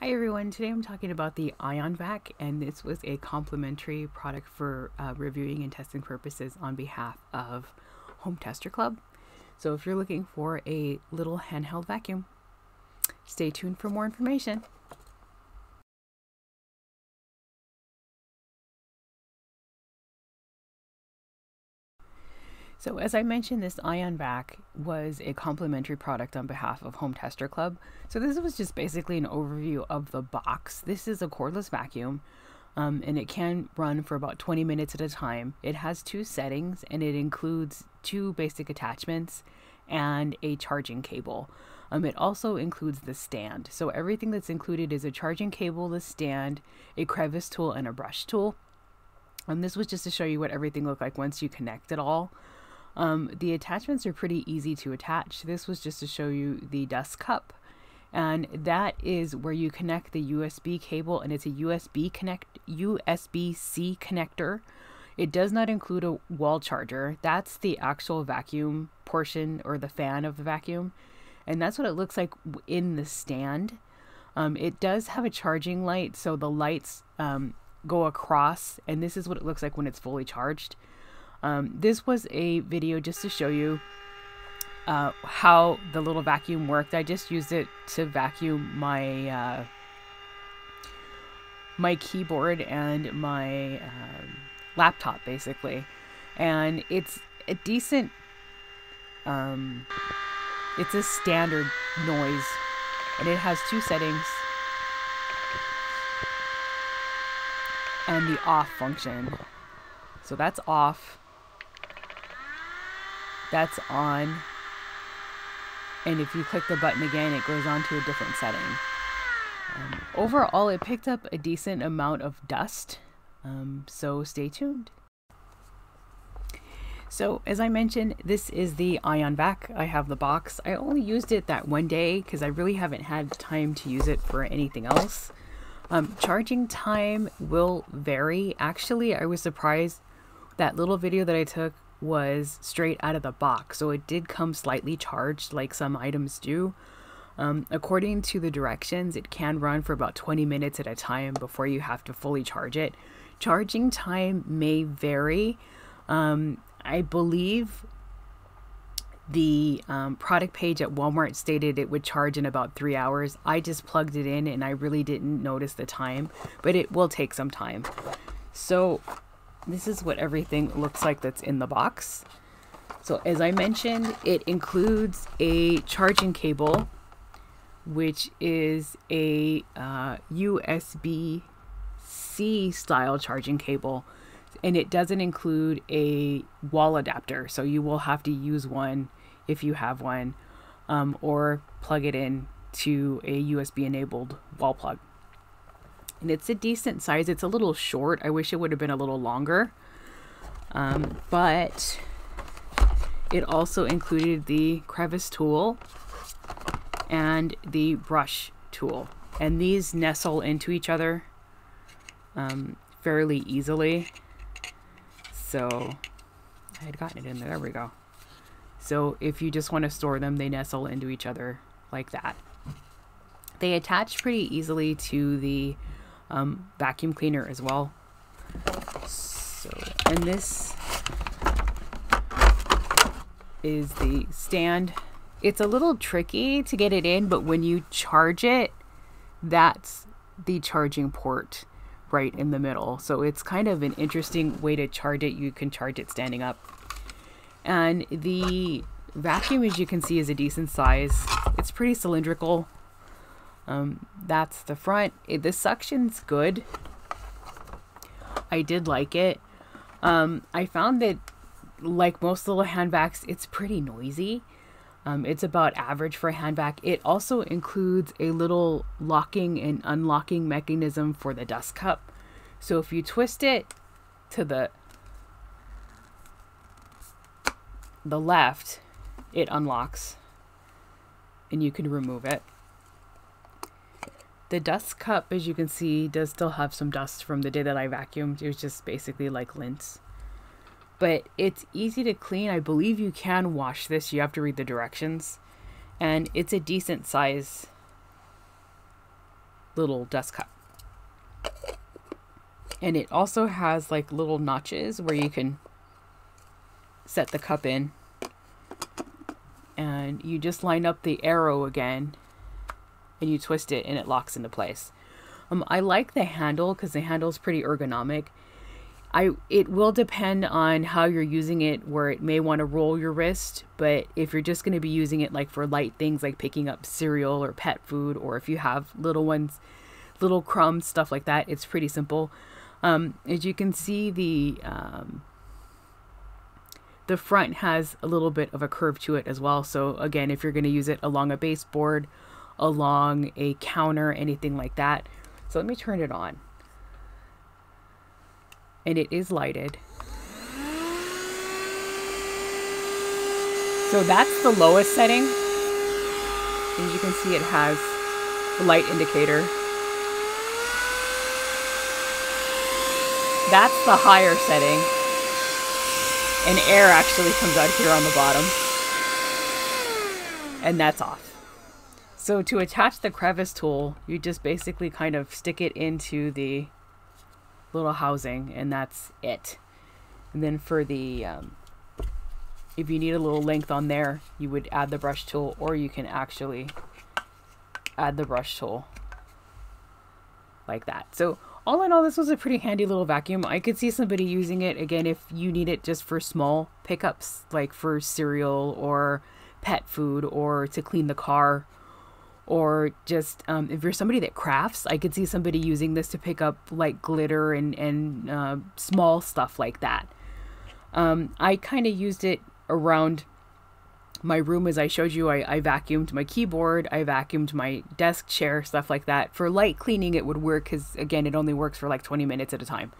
Hi everyone, today I'm talking about the Ion Vac and this was a complimentary product for uh, reviewing and testing purposes on behalf of Home Tester Club. So if you're looking for a little handheld vacuum, stay tuned for more information. So, as I mentioned, this Ion Vac was a complimentary product on behalf of Home Tester Club. So, this was just basically an overview of the box. This is a cordless vacuum um, and it can run for about 20 minutes at a time. It has two settings and it includes two basic attachments and a charging cable. Um, it also includes the stand. So, everything that's included is a charging cable, the stand, a crevice tool, and a brush tool. And this was just to show you what everything looked like once you connect it all. Um, the attachments are pretty easy to attach. This was just to show you the dust cup. And that is where you connect the USB cable and it's a USB connect USB-C connector. It does not include a wall charger. That's the actual vacuum portion or the fan of the vacuum. And that's what it looks like in the stand. Um, it does have a charging light, so the lights um, go across, and this is what it looks like when it's fully charged. Um, this was a video just to show you uh, how the little vacuum worked. I just used it to vacuum my uh, my keyboard and my um, laptop, basically. And it's a decent, um, it's a standard noise, and it has two settings. And the off function. So that's off that's on. And if you click the button again, it goes on to a different setting. Um, overall, it picked up a decent amount of dust, um, so stay tuned. So, as I mentioned, this is the Ion Vac. I have the box. I only used it that one day because I really haven't had time to use it for anything else. Um, charging time will vary. Actually, I was surprised that little video that I took was straight out of the box, so it did come slightly charged like some items do. Um, according to the directions, it can run for about 20 minutes at a time before you have to fully charge it. Charging time may vary. Um, I believe the um, product page at Walmart stated it would charge in about three hours. I just plugged it in and I really didn't notice the time, but it will take some time. So this is what everything looks like that's in the box. So as I mentioned, it includes a charging cable, which is a uh, USB-C style charging cable. And it doesn't include a wall adapter. So you will have to use one if you have one um, or plug it in to a USB enabled wall plug and it's a decent size. It's a little short. I wish it would have been a little longer. Um, but it also included the crevice tool and the brush tool. And these nestle into each other um, fairly easily. So I had gotten it in there. There we go. So if you just want to store them, they nestle into each other like that. They attach pretty easily to the um, vacuum cleaner as well. So, and this is the stand. It's a little tricky to get it in, but when you charge it, that's the charging port right in the middle. So it's kind of an interesting way to charge it. You can charge it standing up. And the vacuum, as you can see, is a decent size. It's pretty cylindrical. Um, that's the front. It, the suction's good. I did like it. Um, I found that, like most little hand vacs, it's pretty noisy. Um, it's about average for a hand vac. It also includes a little locking and unlocking mechanism for the dust cup. So if you twist it to the the left, it unlocks and you can remove it. The dust cup, as you can see, does still have some dust from the day that I vacuumed. It was just basically like lint. But it's easy to clean. I believe you can wash this. You have to read the directions. And it's a decent size little dust cup. And it also has like little notches where you can set the cup in. And you just line up the arrow again and you twist it and it locks into place. Um, I like the handle because the handle is pretty ergonomic. I it will depend on how you're using it where it may want to roll your wrist, but if you're just going to be using it like for light things like picking up cereal or pet food or if you have little ones little crumbs stuff like that, it's pretty simple. Um, as you can see the um, the front has a little bit of a curve to it as well. So again, if you're going to use it along a baseboard, along a counter, anything like that. So let me turn it on and it is lighted. So that's the lowest setting. As you can see, it has the light indicator. That's the higher setting. And air actually comes out here on the bottom. And that's off. So to attach the crevice tool, you just basically kind of stick it into the little housing and that's it. And then for the, um, if you need a little length on there, you would add the brush tool or you can actually add the brush tool like that. So all in all, this was a pretty handy little vacuum. I could see somebody using it again if you need it just for small pickups, like for cereal or pet food or to clean the car or just um, if you're somebody that crafts i could see somebody using this to pick up like glitter and, and uh, small stuff like that. Um, i kind of used it around my room as i showed you I, I vacuumed my keyboard i vacuumed my desk chair stuff like that. For light cleaning it would work because again it only works for like 20 minutes at a time.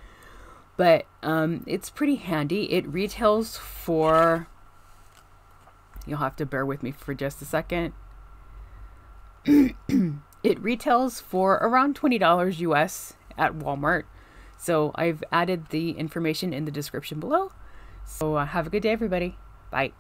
But um, it's pretty handy. It retails for you'll have to bear with me for just a second it retails for around $20 US at Walmart. So I've added the information in the description below. So uh, have a good day, everybody. Bye.